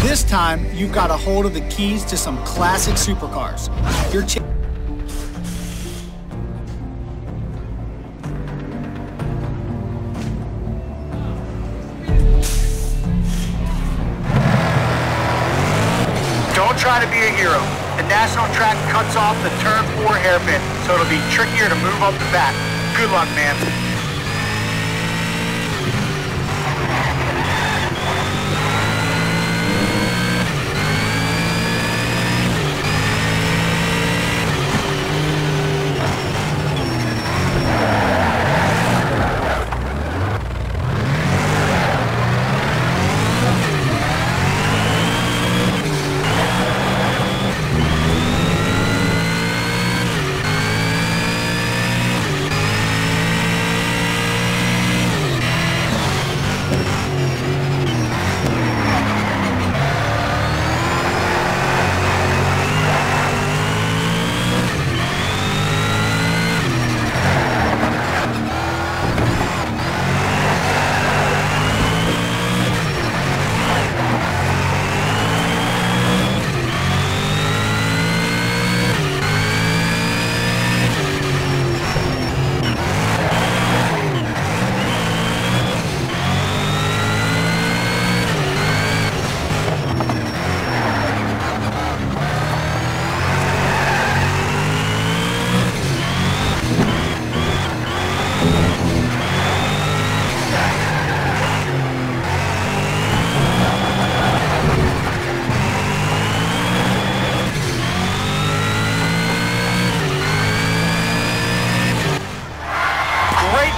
This time, you've got a hold of the keys to some classic supercars. Your Don't try to be a hero. The national track cuts off the turn four hairpin, so it'll be trickier to move up the back. Good luck, man.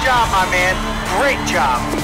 Job, my man. Great job.